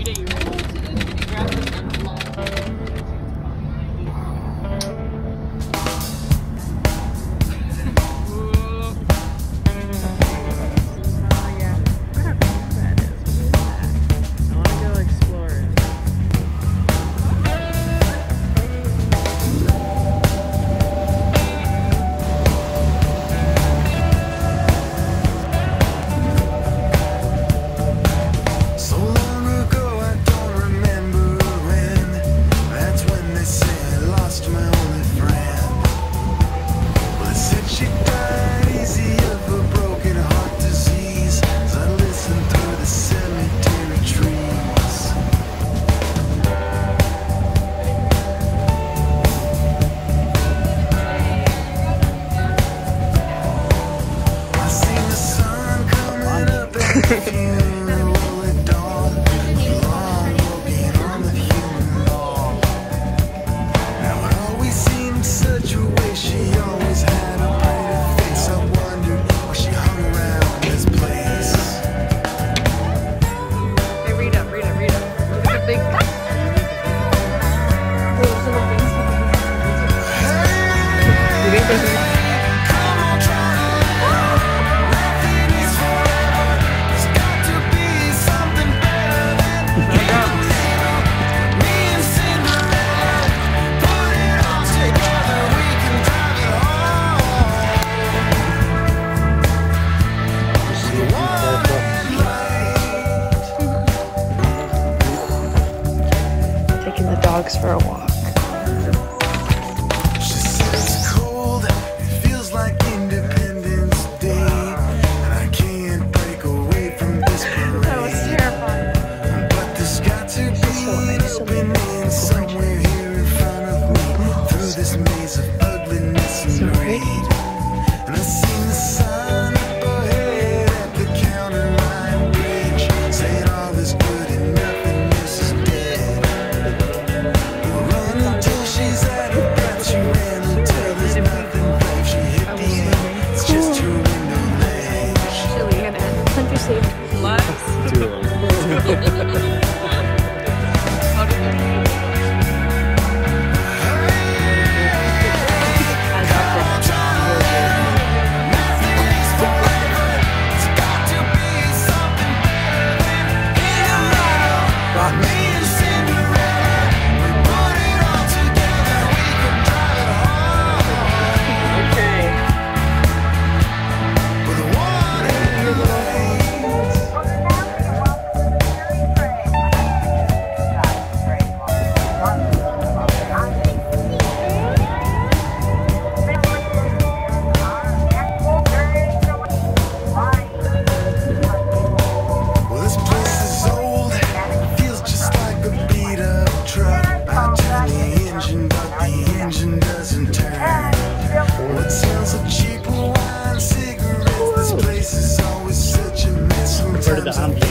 Rita, you ready? Grab this Thank you. verdad.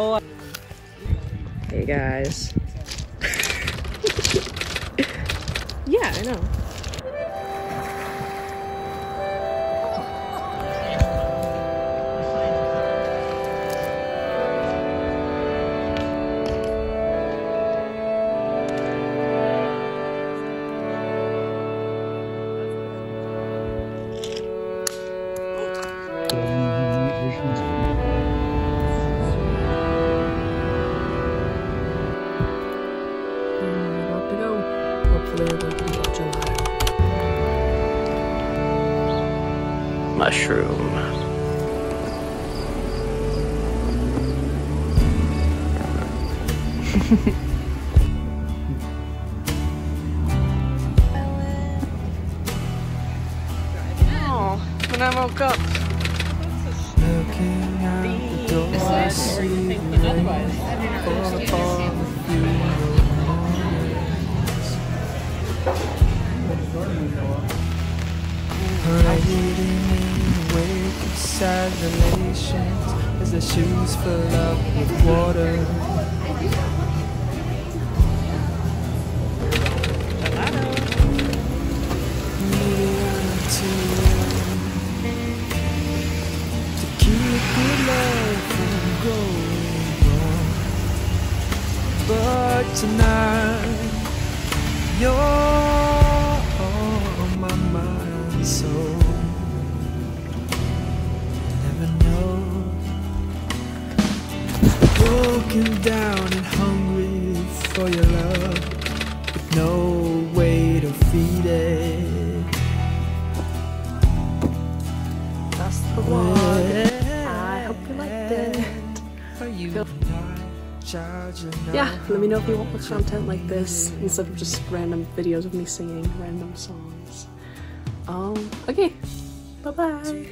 Hey guys. yeah, I know. Mushroom. oh, when I woke up. Looking out the door, I see you fall upon the Parading in the wake of sad relations As the shoes fill up with water. To to keep love from going. But tonight, you're Broken down and hungry for your love, with no way to feed it. That's the vlog. I hope you liked it. Are you Yeah, let me know if you want more content like this instead of just random videos of me singing random songs. Um, okay. Bye bye.